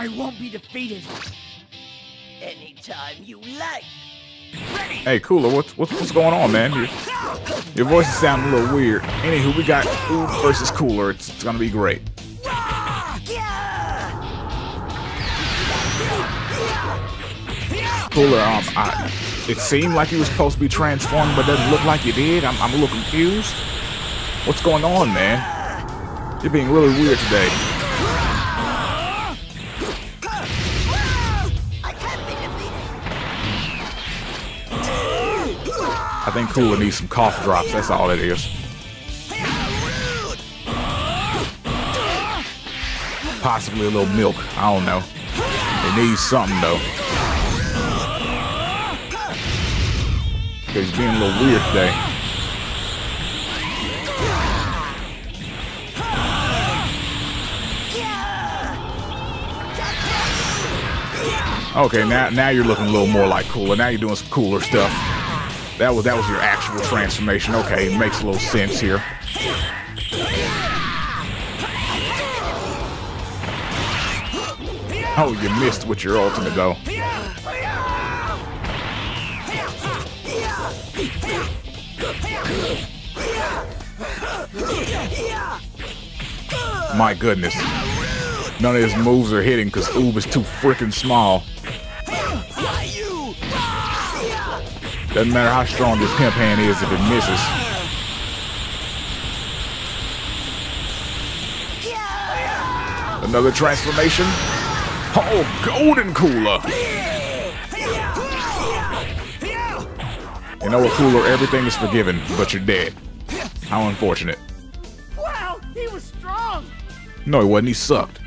I won't be defeated. Anytime you like. Hey, Cooler, what's what's, what's going on, man? Your, your voice is sounding a little weird. Anywho, we got Uub versus Cooler. It's, it's gonna be great. Cooler, um, I, it seemed like he was supposed to be transformed, but doesn't look like he did. I'm, I'm a little confused. What's going on, man? You're being really weird today. I think Cooler needs some cough drops. That's all it is. Possibly a little milk. I don't know. It needs something though. He's being a little weird today. Okay, now now you're looking a little more like cooler. Now you're doing some cooler stuff. That was that was your actual transformation. Okay, makes a little sense here. Oh, you missed with your ultimate though. My goodness. None of his moves are hitting because Uub is too freaking small. Doesn't matter how strong your pimp hand is if it misses. Another transformation. Oh, golden cooler. You know what, cooler? Everything is forgiven, but you're dead. How unfortunate. Wow, he was strong. No, he wasn't. He sucked.